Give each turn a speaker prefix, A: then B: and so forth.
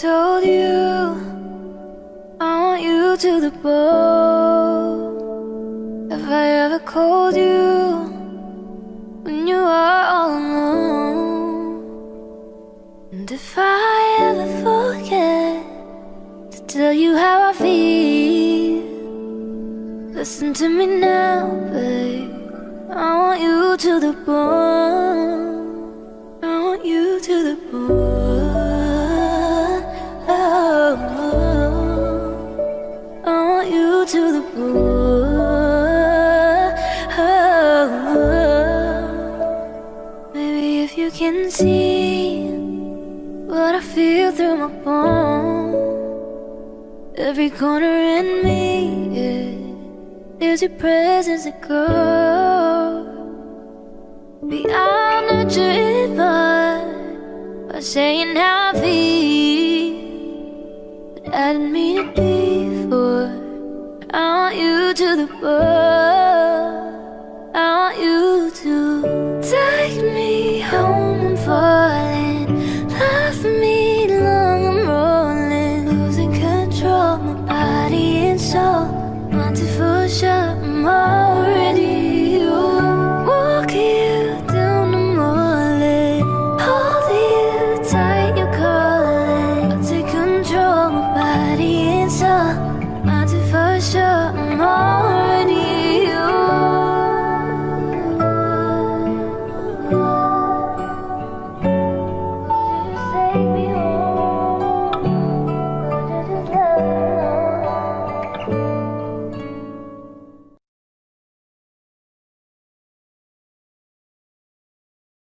A: told you I want you to the bone. Have I ever called you When you are all alone? And if I ever forget To tell you how I feel Listen to me now, babe. I want you to the bone. I want you to the bone. Can see what I feel through my bones, every corner in me, yeah, there's your presence that grows. Beyond it by, by saying how I feel. But I didn't mean it before. I want you to the world.